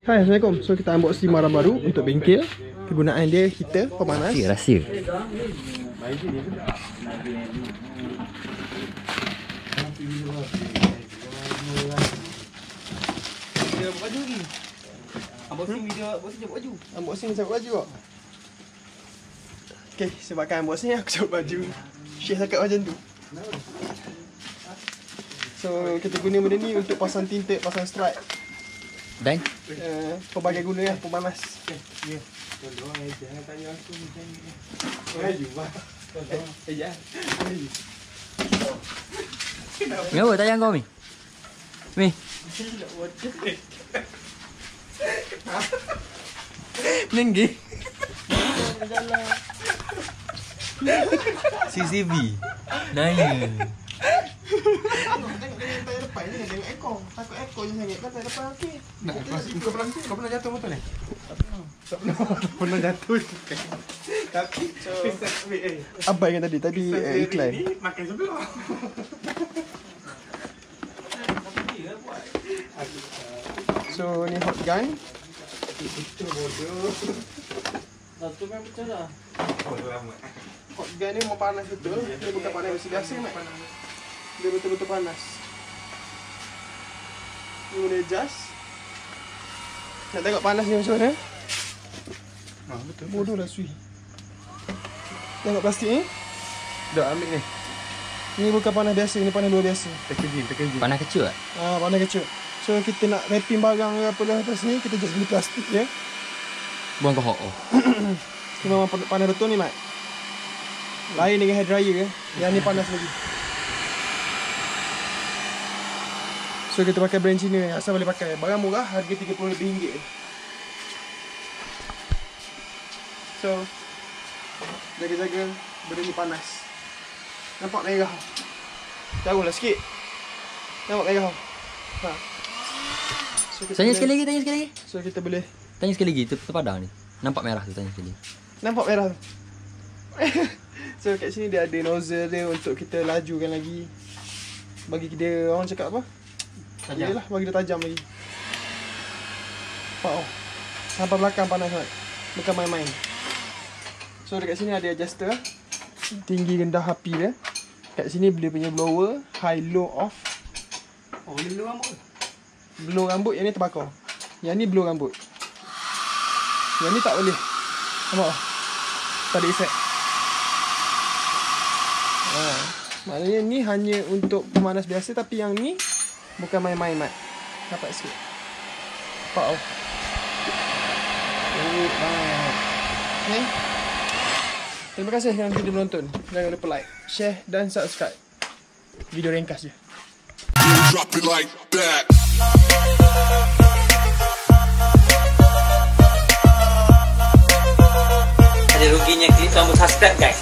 Hai Assalamualaikum So kita unboxing barang baru untuk bengkel Kegunaan dia heater pemanas Rahsia, rahsia. Dia buat baju lagi. Unboxing video, unboxing dia buat baju. Unboxing cabut baju kok Okay sebabkan unboxing aku cabut baju Syekh cakap macam tu So kita guna benda ni untuk pasang tinted, pasang stripe Dan uh, Pelbagai guna lah, pemanas Tolong eh, jangan tanya aku macam ni. Baju bah Eh, jangan. Kenapa tayang kau Mi? Mi? Menenggi CCTV Nanya. Tengok tengok tayar depan ni Tengok ekor Takut ekor je sangat tayar depan okey Nak, kau, kau pernah kau pernah jatuh motor ni? Tak pernah. Pernah jatuh. Tapi so, eh, Abai kan tadi Tadi uh, iklan Ni makan sebelah. So ni hot gun Satu kan pecah dah. Bodoh amat. Hot gun ni memang panas betul Dia bukan panas biasa-biasa Mat. Dia betul-betul panas Ni boleh adjust Nak tengok panas ni macam mana? Ah, betul. Bodoh lah Sui. Tengok plastik ni. Dah ambil ni. Ni bukan panas biasa Ni panas luar biasa. Packaging, packaging. Panah kecil tak? Ah, panas kecil. So kita nak wrapping barang ke apa lah atas ni Kita just beli plastik je Buang kau oh. Ni memang pan- panas betul ni Mat. Lain dengan hair dryer ke? Yang ni panas lagi So kita pakai brand Cina Asal boleh pakai. Barang murah harga RM30 lebih ringgit So Jaga-jaga Benda ni panas. Nampak merah. Jauh lah sikit. Nampak merah. Ha. So Tanya boleh- sekali lagi, tanya sekali lagi. So kita boleh Tanya sekali lagi, tu terpadang ni. Nampak merah tu, tanya sekali Nampak merah. Tu So kat sini dia ada nozzle dia Untuk kita lajukan lagi. Bagi dia orang cakap apa Tajam. Yelah bagi dia tajam lagi. Wow. Sampai belakang panas sangat Bukan main-main. So dekat sini ada adjuster. Tinggi rendah api dia. Kat sini dia punya blower High low off. Oh, boleh belum rambut. Blow rambut yang ni terbakar. Yang ni blow rambut. Yang ni tak boleh. Nampak tak? Ada effect. Ha. Maknanya ni hanya untuk pemanas biasa Tapi yang ni Bukan main-main, Mat. Dapat sikit. Nampak tau. Oh, Mat. Ni. Terima kasih kerana sudah menonton. Jangan lupa like, share dan subscribe. Video ringkas je. Drop it like that. Ada ruginya klik tombol subscribe guys.